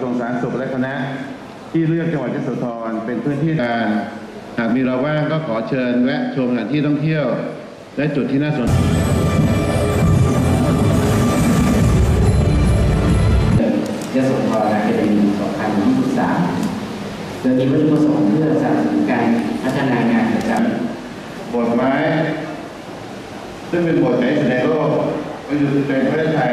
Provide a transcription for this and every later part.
ทรวงสาธารณสุขและคณะ ที่เลือกจังหวัดยโสธรเป็นพื้นที่การหากมีเราว่างก็ขอเชิญแวะชมสถานที่ท่องเที่ยว และจุดที่น่าสนใจยโสธรอะคาเดมี2023โดยมีวัตถุประสงค์เพื่อสนับสนุนการพัฒนางานประจำบทไม้ ซึ่งเป็นบทในแสดงโลกมาอยู่ในประเทศไทย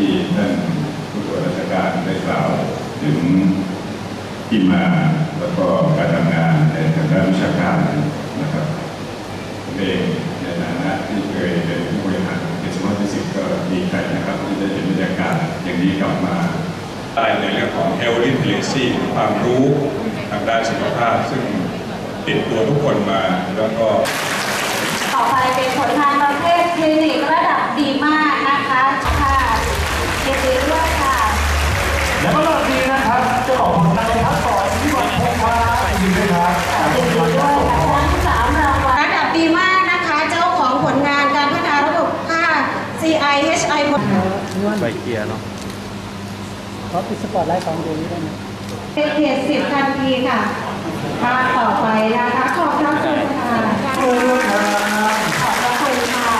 ที่ท่านผู้ตรวจราชการได้กล่าวถึงที่มาแล้วก็การทำงานในทางด้านวิชาการนะครับผมเองในฐานะที่เคยเป็นผู้บริหารเขตสมาชิกก็ดีใจนะครับที่ได้เห็นบรรยากาศอย่างนี้กลับมาอะไรในเรื่องของ health literacy ความรู้ทางด้านสุขภาพ ซึ่งติดตัวทุกคนมาแล้วก็ ต่อไปเป็นผลงานประเภทคลินิกระดับดีมากนะคะค่ะยินดีด้วยค่ะ แล้วก็รอบนี้นะครับเจ้าของผลงานในพักก่อนที่วันพงพายินดีด้วยครับ ยินดีด้วยค่ะทั้งสามรางวัลระดับดีมากนะคะ เจ้าของผลงานการพัฒนาระบบค่า CIHI ใบเกียร์เนาะขอปิดสปอตไลท์สองดวงนี้ได้ไหมเป็นเขตสิบทันทีค่ะภาพต่อไปนะคะขอบพระคุณค่ะขอบพระคุณค่ะ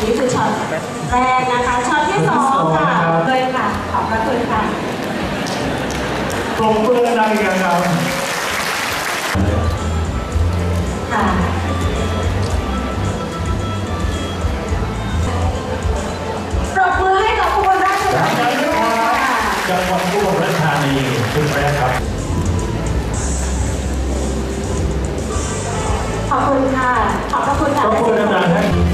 นี่คือช็อตแรกนะคะช็อตที่สองค่ะเลยค่ะ ขอบพระคุณค่ะกลมเปื้อนดังอีกแล้วครับค่ะ คุณแรกครับ ขอบคุณค่ะ ขอบพระคุณขค่ะอบคุณอาจารย์ครับ